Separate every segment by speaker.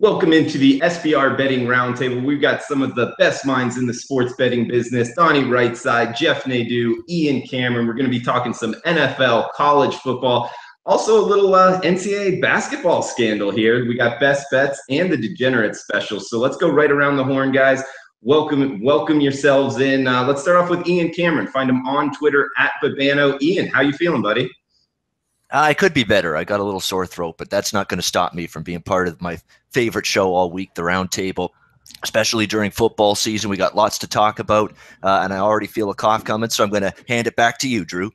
Speaker 1: Welcome into the SBR Betting Roundtable. We've got some of the best minds in the sports betting business Donnie Rightside, Jeff Nadeau, Ian Cameron. We're going to be talking some NFL, college football, also a little uh, NCAA basketball scandal here. We got best bets and the degenerate special. So let's go right around the horn, guys. Welcome, welcome yourselves in. Uh, let's start off with Ian Cameron. Find him on Twitter at Babano. Ian, how you feeling, buddy?
Speaker 2: I could be better. I got a little sore throat, but that's not going to stop me from being part of my favorite show all week, the Roundtable. Especially during football season, we got lots to talk about, uh, and I already feel a cough coming. So I'm going to hand it back to you, Drew.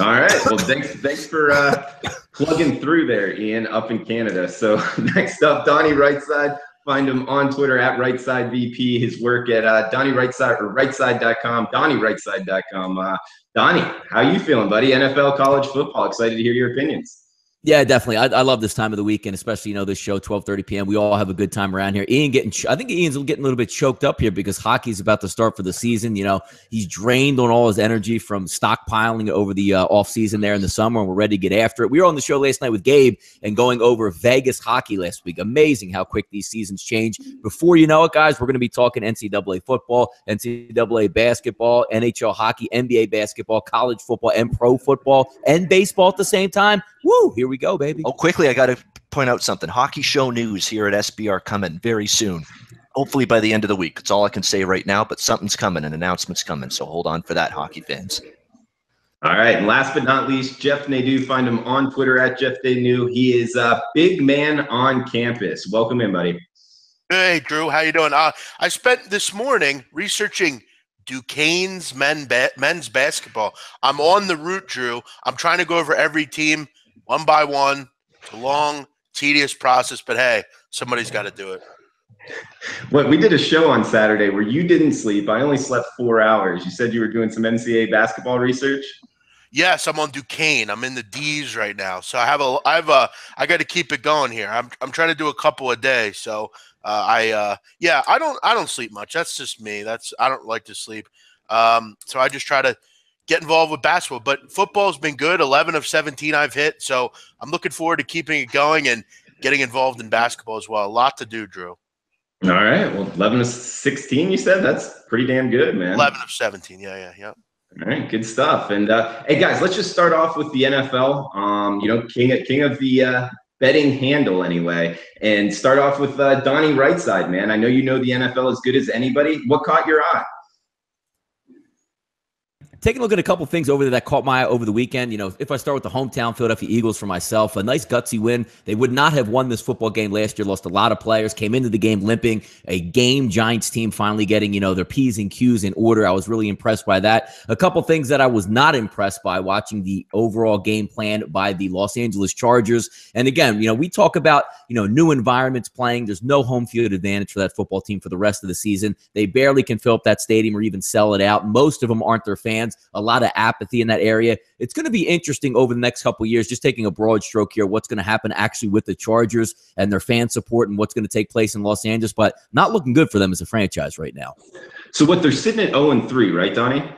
Speaker 1: All right. Well, thanks. Thanks for uh, plugging through there, Ian, up in Canada. So next up, Donnie Rightside. Find him on Twitter at RightSideVP. His work at uh, Donnie Rightside or RightSide.com, DonnieRightside.com. Uh, Donnie, how you feeling, buddy? NFL, college football. Excited to hear your opinions.
Speaker 3: Yeah, definitely. I, I, love this time of the weekend, especially you know this show, twelve thirty p.m. We all have a good time around here. Ian getting, I think Ian's getting a little bit choked up here because hockey's about to start for the season. You know, he's drained on all his energy from stockpiling over the uh, off season there in the summer, and we're ready to get after it. We were on the show last night with Gabe and going over Vegas hockey last week. Amazing how quick these seasons change. Before you know it, guys, we're going to be talking NCAA football, NCAA basketball, NHL hockey, NBA basketball, college football, and pro football and baseball at the same time. Woo! Here we go, baby.
Speaker 2: Oh, quickly, I got to point out something. Hockey show news here at SBR coming very soon. Hopefully by the end of the week. That's all I can say right now, but something's coming, an announcement's coming. So hold on for that, hockey fans.
Speaker 1: All right. And last but not least, Jeff Nadeau. Find him on Twitter at Jeff Nadeau. He is a big man on campus. Welcome in, buddy.
Speaker 4: Hey, Drew. How you doing? Uh, I spent this morning researching Duquesne's men ba- men's basketball. I'm on the route, Drew. I'm trying to go over every team one by one. It's a long, tedious process, but hey, somebody's got to do it.
Speaker 1: Well, we did a show on Saturday where you didn't sleep. I only slept four hours. You said you were doing some NCAA basketball research.
Speaker 4: Yes, I'm on Duquesne. I'm in the D's right now, so I have a, I have a, I got to keep it going here. I'm, I'm trying to do a couple a day. So uh, I, uh, yeah, I don't, I don't sleep much. That's just me. That's I don't like to sleep. Um, so I just try to get involved with basketball. But football's been good. 11 of 17 I've hit. So I'm looking forward to keeping it going and getting involved in basketball as well. A lot to do, Drew.
Speaker 1: All right. Well, 11 of 16, you said? That's pretty damn good, man.
Speaker 4: 11 of 17. Yeah, yeah, yeah.
Speaker 1: All right, good stuff. And uh, hey, guys, let's just start off with the NFL. Um, you know, king king of the uh, betting handle anyway, and start off with uh, Donnie Rightside, man. I know you know the NFL as good as anybody. What caught your eye?
Speaker 3: Taking a look at a couple things over there that caught my eye over the weekend. You know, if I start with the hometown Philadelphia Eagles for myself, a nice gutsy win. They would not have won this football game last year. Lost a lot of players. Came into the game limping. A game Giants team finally getting you know their p's and q's in order. I was really impressed by that. A couple things that I was not impressed by watching the overall game plan by the Los Angeles Chargers. And again, you know, we talk about you know new environments playing. There's no home field advantage for that football team for the rest of the season. They barely can fill up that stadium or even sell it out. Most of them aren't their fans fans, a lot of apathy in that area. It's going to be interesting over the next couple years, just taking a broad stroke here, what's going to happen actually with the Chargers and their fan support and what's going to take place in Los Angeles, but not looking good for them as a franchise right now.
Speaker 1: So what they're sitting at 0 and 3, right, Donnie?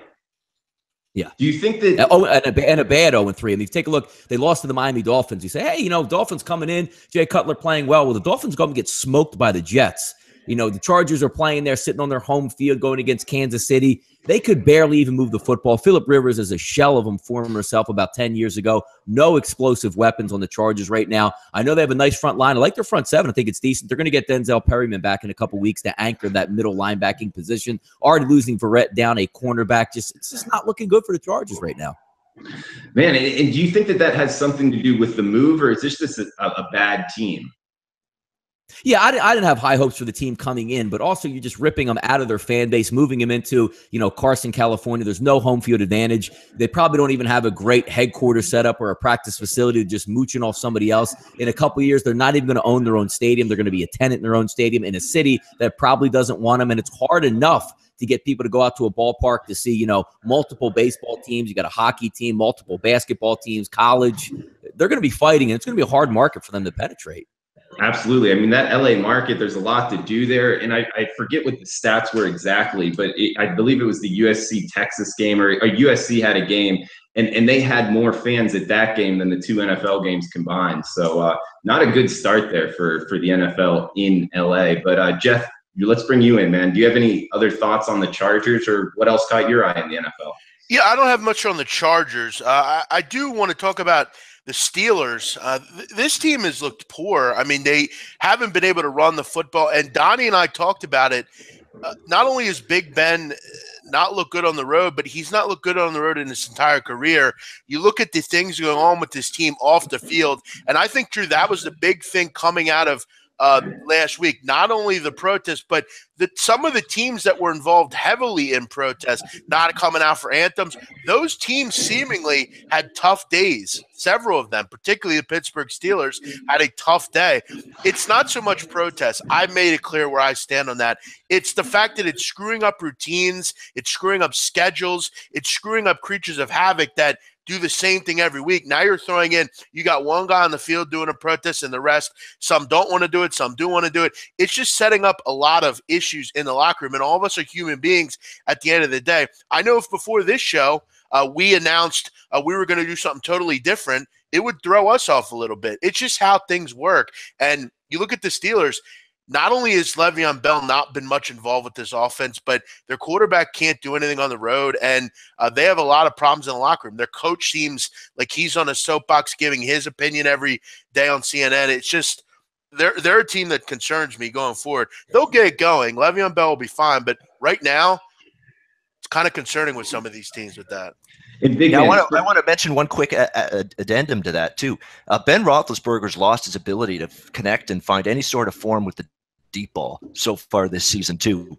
Speaker 3: Yeah.
Speaker 1: Do you think that?
Speaker 3: Oh, and a, and a bad 0 3. And you take a look, they lost to the Miami Dolphins. You say, hey, you know, Dolphins coming in, Jay Cutler playing well. Well, the Dolphins going to get smoked by the Jets. You know, the Chargers are playing there, sitting on their home field, going against Kansas City. They could barely even move the football. Philip Rivers is a shell of him, former self about 10 years ago. No explosive weapons on the Chargers right now. I know they have a nice front line. I like their front seven. I think it's decent. They're going to get Denzel Perryman back in a couple weeks to anchor that middle linebacking position. Already losing Verrett down a cornerback. Just It's just not looking good for the Chargers right now.
Speaker 1: Man, and, do you think that that has something to do with the move, or is this just a, a bad team?
Speaker 3: Yeah, I, I, didn't have high hopes for the team coming in, but also you're just ripping them out of their fan base, moving them into, you know, Carson, California. There's no home field advantage. They probably don't even have a great headquarters setup or a practice facility just mooching off somebody else. In a couple years, they're not even going to own their own stadium. They're going to be a tenant in their own stadium in a city that probably doesn't want them. And it's hard enough to get people to go out to a ballpark to see, you know, multiple baseball teams. You got a hockey team, multiple basketball teams, college. They're going to be fighting, and it's going to be a hard market for them to penetrate.
Speaker 1: Absolutely. I mean, that LA market, there's a lot to do there. And I, I forget what the stats were exactly, but it, I believe it was the USC Texas game or, or USC had a game and and they had more fans at that game than the two NFL games combined. So uh, not a good start there for for the NFL in LA. But uh, Jeff, let's bring you in, man. Do you have any other thoughts on the Chargers, or what else caught your eye in the NFL?
Speaker 4: Yeah, I don't have much on the Chargers. Uh, I, I, do want to talk about the Steelers. Uh, th- this team has looked poor. I mean, they haven't been able to run the football. And Donnie and I talked about it. Uh, not only is Big Ben not look good on the road, but he's not looked good on the road in his entire career. You look at the things going on with this team off the field, and I think, Drew, that was the big thing coming out of uh, last week. Not only the protest, but the, some of the teams that were involved heavily in protest, not coming out for anthems, those teams seemingly had tough days. Several of them, particularly the Pittsburgh Steelers, had a tough day. It's not so much protest. I made it clear where I stand on that. It's the fact that it's screwing up routines, it's screwing up schedules, it's screwing up creatures of havoc that – do the same thing every week. Now you're throwing in, you got one guy on the field doing a protest, and the rest, some don't want to do it, some do want to do it. It's just setting up a lot of issues in the locker room, and all of us are human beings at the end of the day. I know if before this show, uh, we announced uh, we were going to do something totally different, it would throw us off a little bit. It's just how things work. And you look at the Steelers, not only has Le'Veon Bell not been much involved with this offense, but their quarterback can't do anything on the road, and uh, they have a lot of problems in the locker room. Their coach seems like he's on a soapbox giving his opinion every day on CNN. It's just they're they're a team that concerns me going forward. They'll get it going. Le'Veon Bell will be fine, but right now it's kind of concerning with some of these teams with that.
Speaker 2: Yeah, I want to I want to mention one quick a- a- addendum to that too. Uh, ben Roethlisberger's lost his ability to connect and find any sort of form with the deep ball so far this season too.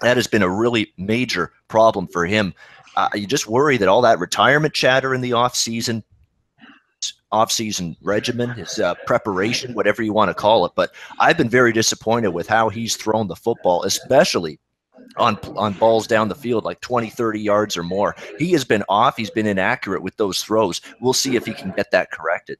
Speaker 2: That has been a really major problem for him. Uh, you just worry that all that retirement chatter in the off season, off season regimen, his uh, preparation, whatever you want to call it. But I've been very disappointed with how he's thrown the football, especially on on balls down the field like 20 30 yards or more he has been off he's been inaccurate with those throws we'll see if he can get that corrected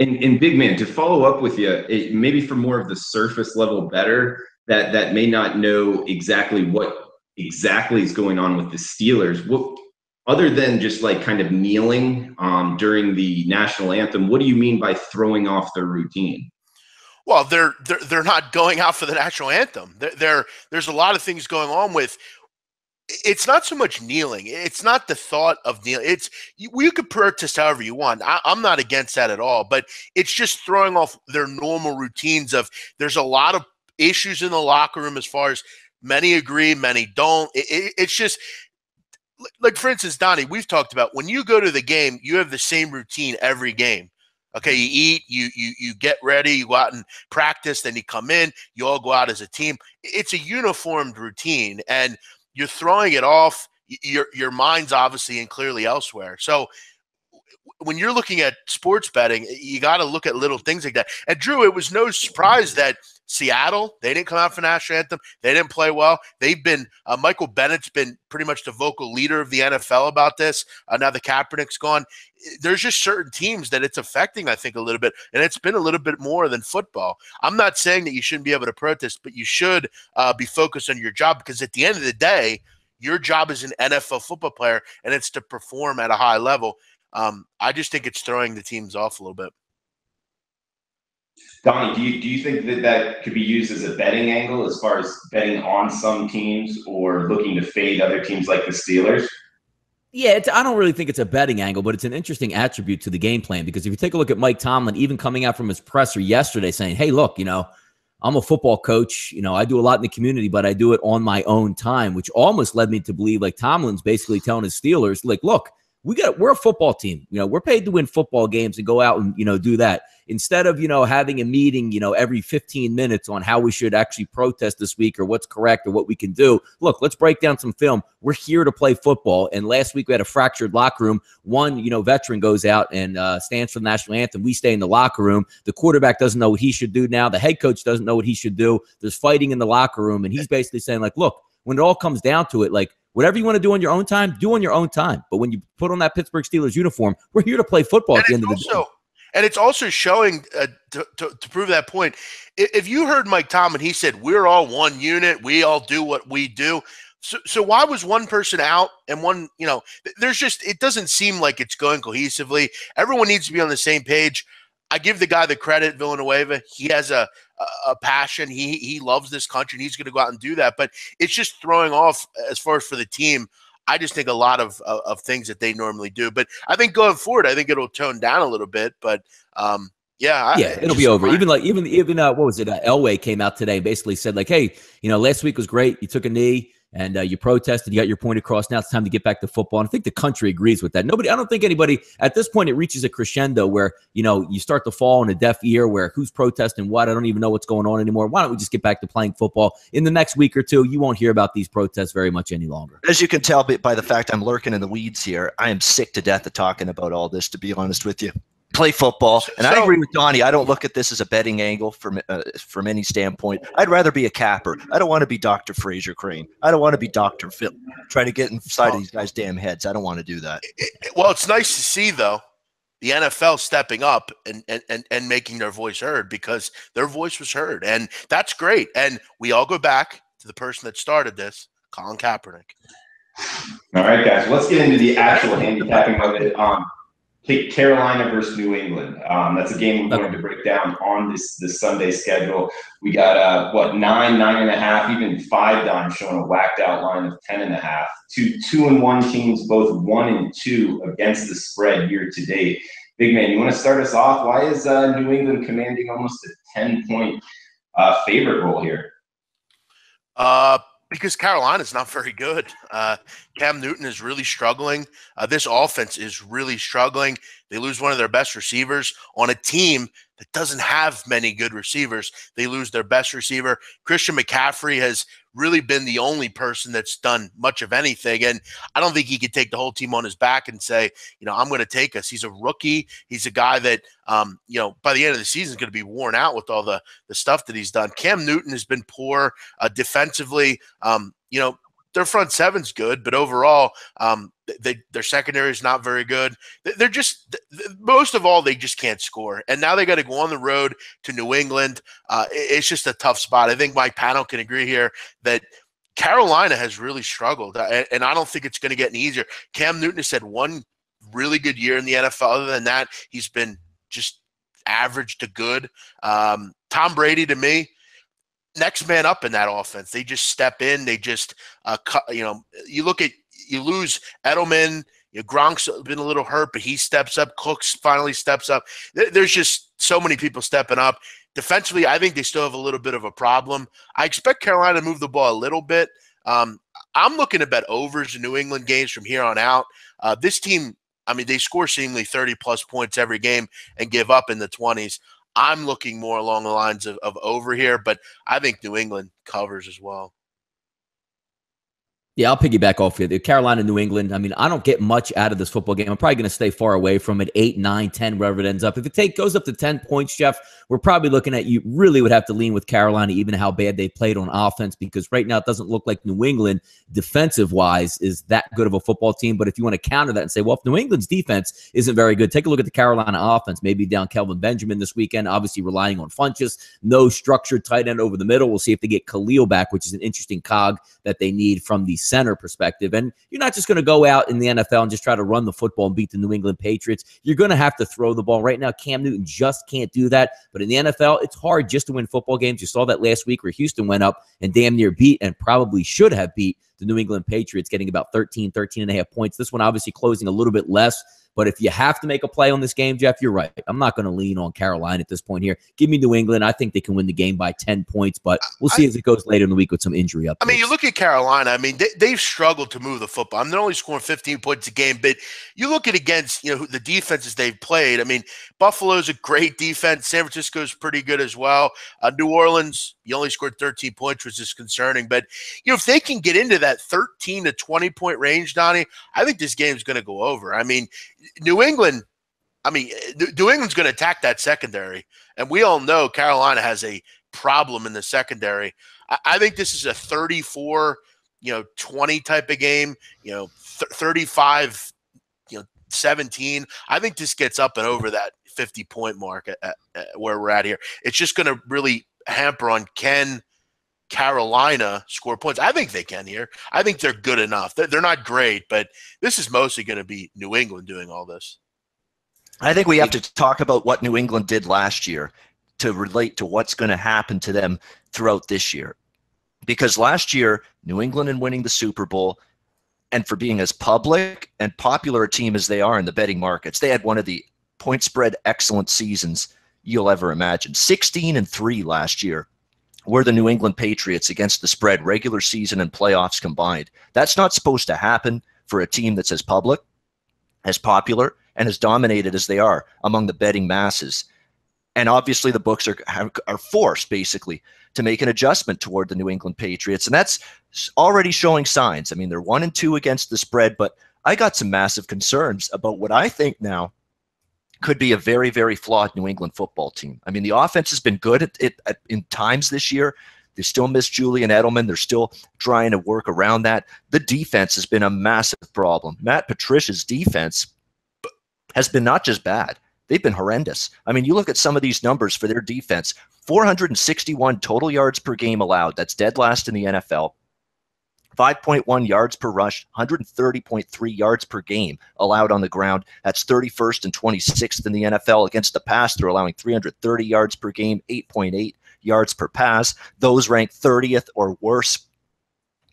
Speaker 1: and, and big man, to follow up with you, it, maybe for more of the surface level better that that may not know exactly what exactly is going on with the Steelers. What other than just like kind of kneeling um, during the national anthem, what do you mean by throwing off their routine?
Speaker 4: Well, they're they're they're not going out for the national anthem. There, there there's a lot of things going on with it's not so much kneeling. It's not the thought of kneeling. It's you, you could protest however you want. I, am not against that at all, but it's just throwing off their normal routines. Of there's a lot of issues in the locker room as far as many agree, many don't. It, it, it's just like for instance, Donnie, we've talked about when you go to the game, you have the same routine every game. Okay, you eat, you you you get ready, you go out and practice, then you come in, you all go out as a team. It's a uniformed routine, and you're throwing it off. Your your mind's obviously and clearly elsewhere. So when you're looking at sports betting, you got to look at little things like that. And Drew, it was no surprise that Seattle they didn't come out for national anthem. They didn't play well. They've been uh, Michael Bennett's been pretty much the vocal leader of the NFL about this. Uh, now the Kaepernick's gone. There's just certain teams that it's affecting. I think a little bit, and it's been a little bit more than football. I'm not saying that you shouldn't be able to protest, but you should uh, be focused on your job because at the end of the day, your job as an NFL football player, and it's to perform at a high level. Um, I just think it's throwing the teams off a little bit.
Speaker 1: Donnie, do you do you think that that could be used as a betting angle as far as betting on some teams or looking to fade other teams like the Steelers?
Speaker 3: Yeah, I don't really think it's a betting angle, but it's an interesting attribute to the game plan because if you take a look at Mike Tomlin, even coming out from his presser yesterday saying, hey, look, you know, I'm a football coach. You know, I do a lot in the community, but I do it on my own time, which almost led me to believe like Tomlin's basically telling his Steelers, like, look, we got we're a football team. You know, we're paid to win football games and go out and you know do that instead of you know having a meeting you know every 15 minutes on how we should actually protest this week or what's correct or what we can do. Look, let's break down some film. We're here to play football. And last week we had a fractured locker room. One you know veteran goes out and uh, stands for the national anthem. We stay in the locker room. The quarterback doesn't know what he should do now. The head coach doesn't know what he should do. There's fighting in the locker room, and he's basically saying like, look, when it all comes down to it, like Whatever you want to do on your own time, do on your own time. But when you put on that Pittsburgh Steelers uniform, we're here to play football and at the end of the also, day.
Speaker 4: And it's also showing uh, to, to, to, prove that point. If you heard Mike Tomlin, he said, We're all one unit, we all do what we do. So, so why was one person out and one, you know, there's just, it doesn't seem like it's going cohesively. Everyone needs to be on the same page. I give the guy the credit, Villanueva. He has a, a, passion. He, he loves this country and he's going to go out and do that. But it's just throwing off as far as for the team. I just think a lot of, of, of things that they normally do. But I think going forward, I think it'll tone down a little bit. But, um, yeah,
Speaker 3: yeah, it'll be over. Even like even even uh, what was it? Uh, Elway came out today and basically said like, "Hey, you know, last week was great. You took a knee and uh, you protested. You got your point across. Now it's time to get back to football. And I think the country agrees with that. Nobody, I don't think anybody at this point it reaches a crescendo where you know you start to fall in a deaf ear where who's protesting what. I don't even know what's going on anymore. Why don't we just get back to playing football in the next week or two? You won't hear about these protests very much any longer.
Speaker 2: As you can tell by the fact I'm lurking in the weeds here, I am sick to death of talking about all this. To be honest with you play football. And so, I agree with Donnie. I don't look at this as a betting angle from uh, from any standpoint. I'd rather be a capper. I don't want to be Dr. Frasier Crane. I don't want to be Dr. Phil. trying to get inside of these guys' damn heads. I don't want to do that.
Speaker 4: Well, it's nice to see though the NFL stepping up and, and, and, and making their voice heard because their voice was heard. And that's great. And we all go back to the person that started this, Colin Kaepernick.
Speaker 1: All right, guys, let's get into the actual handicapping of it. Um, take Carolina versus New England. Um, that's a game we're going to break down on this this Sunday schedule. We got uh, what nine, nine and a half, even 5Dimes showing a whacked out line of ten and a half. Two two and one teams, both one and two against the spread year to date. Big man, you want to start us off? Why is uh, New England commanding almost a ten point uh, favorite role here?
Speaker 4: Uh, because Carolina's not very good. Uh, Cam Newton is really struggling. Uh, this offense is really struggling. They lose one of their best receivers on a team that doesn't have many good receivers. They lose their best receiver. Christian McCaffrey has really been the only person that's done much of anything. And I don't think he could take the whole team on his back and say, you know, I'm going to take us. He's a rookie. He's a guy that, um, you know, by the end of the season is going to be worn out with all the the stuff that he's done. Cam Newton has been poor uh, defensively. Um, you know, their front seven's good, but overall, um, they, their secondary is not very good. They're just most of all, they just can't score. And now they got to go on the road to New England. Uh, it's just a tough spot. I think my Panel can agree here that Carolina has really struggled, and I don't think it's going to get any easier. Cam Newton has had one really good year in the NFL. Other than that, he's been just average to good. Um, Tom Brady, to me, next man up in that offense. They just step in. They just, uh, you know, you look at you lose Edelman. You know, Gronk's been a little hurt, but he steps up. Cooks finally steps up. There's just so many people stepping up. Defensively, I think they still have a little bit of a problem. I expect Carolina to move the ball a little bit. Um, I'm looking to bet overs in New England games from here on out. Uh, this team, I mean, they score seemingly 30 plus points every game and give up in the 20s. I'm looking more along the lines of, of over here, but I think New England covers as well.
Speaker 3: Yeah, I'll piggyback off you. Carolina, New England. I mean, I don't get much out of this football game. I'm probably going to stay far away from it. Eight, nine, ten, wherever it ends up. If it take goes up to ten points, Jeff, we're probably looking at you. Really would have to lean with Carolina, even how bad they played on offense, because right now it doesn't look like New England, defensive wise, is that good of a football team. But if you want to counter that and say, well, if New England's defense isn't very good, take a look at the Carolina offense. Maybe down Kelvin Benjamin this weekend. Obviously relying on Funchess, no structured tight end over the middle. We'll see if they get Kalil back, which is an interesting cog that they need from the center perspective. And you're not just going to go out in the NFL and just try to run the football and beat the New England Patriots. You're going to have to throw the ball. Right now, Cam Newton just can't do that. But in the NFL, it's hard just to win football games. You saw that last week where Houston went up and damn near beat and probably should have beat the New England Patriots, getting about 13, 13 and a half points. This one obviously closing a little bit less but if you have to make a play on this game, Jeff, you're right. I'm not going to lean on Carolina at this point here. Give me New England. I think they can win the game by 10 points, but we'll see I, as it goes later in the week with some injury up.
Speaker 4: I mean, you look at Carolina. I mean, they, have struggled to move the football. I mean, they're only scoring 15 points a game, but you look at against you know the defenses they've played. I mean, Buffalo's a great defense. San Francisco's pretty good as well. Uh, New Orleans, you only scored 13 points, which is concerning. But you know, if they can get into that 13 to 20 point range, Donnie, I think this game's going to go over. I mean, New England, I mean, New England's going to attack that secondary, and we all know Carolina has a problem in the secondary. I, I think this is a 34, you know, 20 type of game. You know, th- 35, you know, 17. I think this gets up and over that 50 point mark at, at, at where we're at here. It's just going to really hamper on can Carolina score points. I think they can here. I think they're good enough. They're, they're not great, but this is mostly going to be New England doing all this.
Speaker 2: I think we have to talk about what New England did last year to relate to what's going to happen to them throughout this year. Because last year, New England in winning the Super Bowl and for being as public and popular a team as they are in the betting markets, they had one of the point spread excellent seasons you'll ever imagine. 16 and 3 last year were the New England Patriots against the spread, regular season and playoffs combined. That's not supposed to happen for a team that's as public, as popular, and as dominated as they are among the betting masses. And obviously, the books are are forced basically to make an adjustment toward the New England Patriots, and that's already showing signs. I mean, they're one and two against the spread, but I got some massive concerns about what I think now could be a very, very flawed New England football team. I mean, the offense has been good at, at, at, in times this year. They still miss Julian Edelman. They're still trying to work around that. The defense has been a massive problem. Matt Patricia's defense has been not just bad, they've been horrendous. I mean, you look at some of these numbers for their defense 461 total yards per game allowed. That's dead last in the NFL. 5.1 yards per rush, 130.3 yards per game allowed on the ground. That's 31st and 26th in the NFL against the pass. They're allowing 330 yards per game, 8.8 yards per pass. Those rank 30th or worse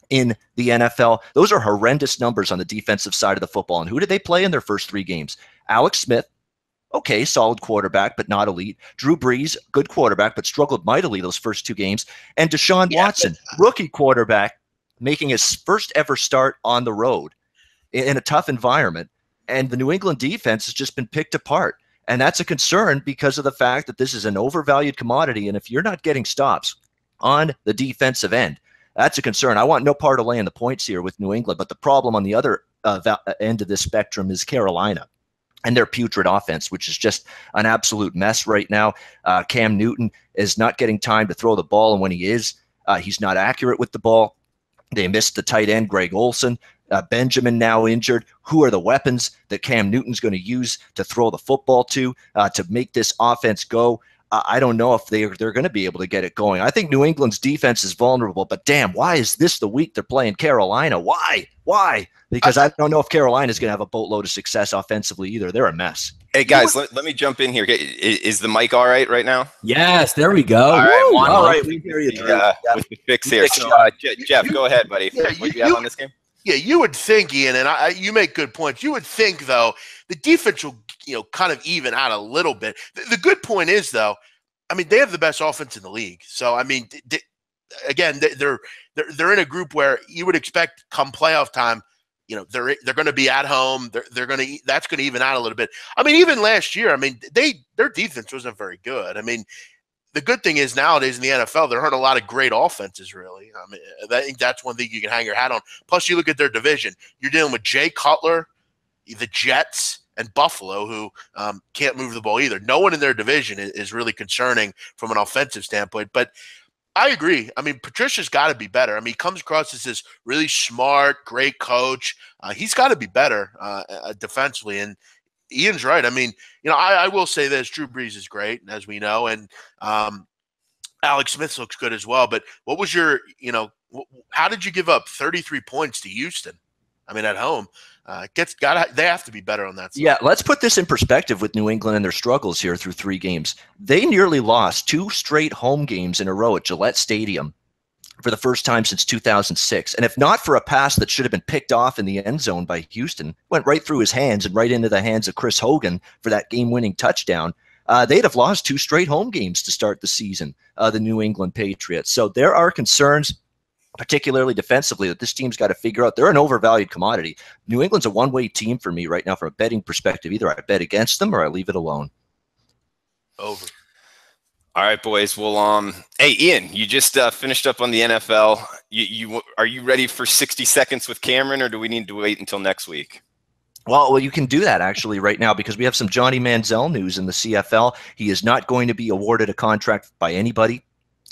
Speaker 2: in the NFL. Those are horrendous numbers on the defensive side of the football. And who did they play in their first three games? Alex Smith, okay, solid quarterback, but not elite. Drew Brees, good quarterback, but struggled mightily those first two games. And Deshaun yeah, Watson, but- rookie quarterback, making his first ever start on the road in a tough environment. And the New England defense has just been picked apart. And that's a concern because of the fact that this is an overvalued commodity. And if you're not getting stops on the defensive end, that's a concern. I want no part of laying the points here with New England. But the problem on the other uh, end of this spectrum is Carolina and their putrid offense, which is just an absolute mess right now. Uh, Cam Newton is not getting time to throw the ball, and when he is, uh, he's not accurate with the ball. They missed the tight end, Greg Olsen. Uh, Benjamin now injured. Who are the weapons that Cam Newton's going to use to throw the football to uh, to make this offense go? I don't know if they're they're going to be able to get it going. I think New England's defense is vulnerable, but damn, why is this the week they're playing Carolina? Why? Why? Because I, I don't know if Carolina is going to have a boatload of success offensively either. They're a mess.
Speaker 5: Hey guys, let, let me jump in here. Is the mic all right right now?
Speaker 3: Yes, there we go.
Speaker 5: All right, Woo! all right. We hear you. Yeah, yeah. with the fix here. So, uh, Jeff, you, go ahead, buddy. Yeah, what you, you have on this game?
Speaker 4: Yeah, you would think, Ian, and I, you make good points. You would think though the defense will, you know, kind of even out a little bit. The, the good point is though I mean, they have the best offense in the league. So I mean, they, again, they're they're they're in a group where you would expect come playoff time, you know, they're they're going to be at home. They're they're going to that's going to even out a little bit. I mean, even last year, I mean, they their defense wasn't very good. I mean. The good thing is nowadays in the NFL, there aren't a lot of great offenses, really. I mean, I think that's one thing you can hang your hat on. Plus, you look at their division. You're dealing with Jay Cutler, the Jets, and Buffalo, who um, can't move the ball either. No one in their division is, really concerning from an offensive standpoint. But I agree. I mean, Patricia's got to be better. I mean, he comes across as this really smart, great coach. Uh, he's got to be better uh, defensively. And Ian's right. I mean, you know, I, I, will say this: Drew Brees is great, as we know, and um, Alex Smith looks good as well. But what was your, you know, how did you give up 33 points to Houston? I mean, at home uh, gets got they have to be better on that.
Speaker 2: Side. Yeah, let's put this in perspective with New England and their struggles here through three games. They nearly lost two straight home games in a row at Gillette Stadium for the first time since 2006. And if not for a pass that should have been picked off in the end zone by Houston, went right through his hands and right into the hands of Chris Hogan for that game-winning touchdown. Uh, they'd have lost two straight home games to start the season, uh, the New England Patriots. So there are concerns particularly defensively, that this team's got to figure out. They're an overvalued commodity. New England's a one way team for me right now from a betting perspective. Either I bet against them or I leave it alone.
Speaker 4: Over.
Speaker 5: All right, boys. Well, um, hey, Ian, you just uh, finished up on the NFL. You, you are you ready for 60 seconds with Cameron, or do we need to wait until next week?
Speaker 2: Well, well, you can do that actually right now because we have some Johnny Manziel news in the CFL. He is not going to be awarded a contract by anybody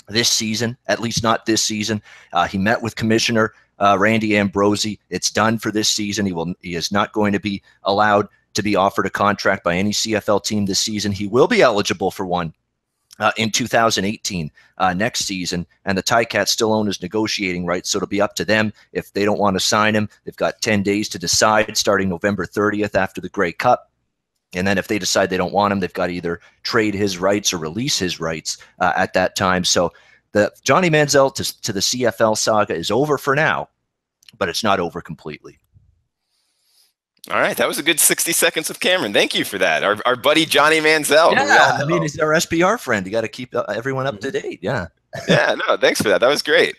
Speaker 2: this season, at least not this season. Uh, he met with Commissioner uh, Randy Ambrosie. It's done for this season. He will. He is not going to be allowed to be offered a contract by any CFL team this season. He will be eligible for one uh, in 2018 uh, next season, and the Ticats still own his negotiating rights, so it'll be up to them if they don't want to sign him. They've got 10 days to decide, starting November 30th after the Grey Cup. And then if they decide they don't want him, they've got to either trade his rights or release his rights uh, at that time. So the Johnny Manziel to, to the CFL saga is over for now, but it's not over completely.
Speaker 5: All right, that was a good 60 seconds with Cameron. Thank you for that. Our, our buddy Johnny Manziel.
Speaker 2: Yeah, I mean, he's our SBR friend. You got to keep uh, everyone up to date. Yeah.
Speaker 5: yeah, no, thanks for that. That was great.